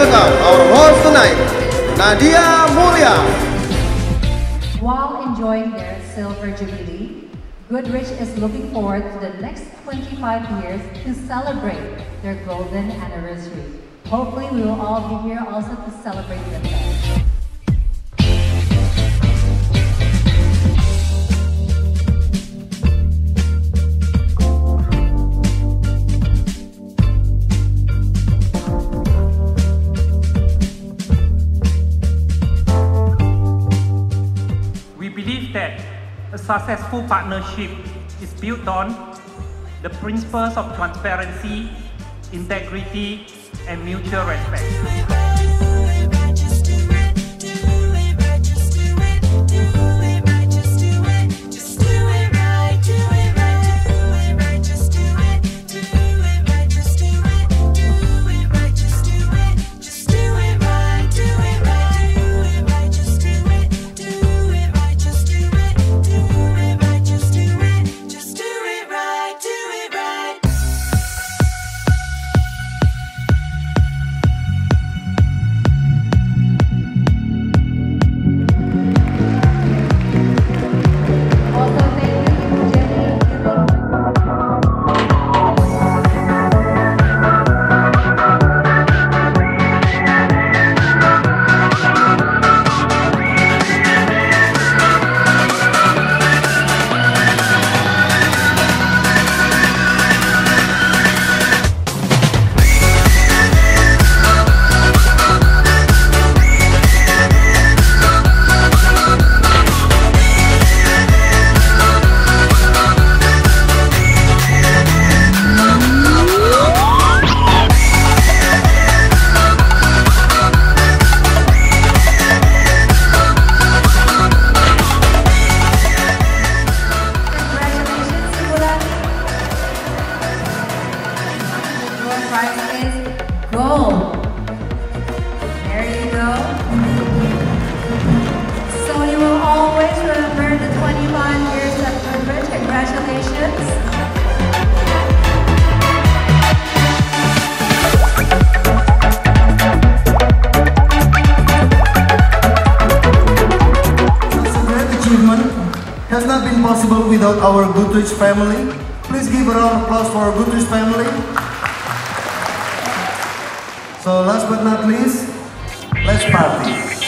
welcome our host tonight, Nadia Mulia. While enjoying their silver jubilee, Goodrich is looking forward to the next 25 years to celebrate their golden anniversary. Hopefully, we will all be here also to celebrate with them. Believe that a successful partnership is built on the principles of transparency, integrity, and mutual respect. Has not been possible without our Goodrich family. Please give a round of applause for our Goodrich family. So last but not least, let's party.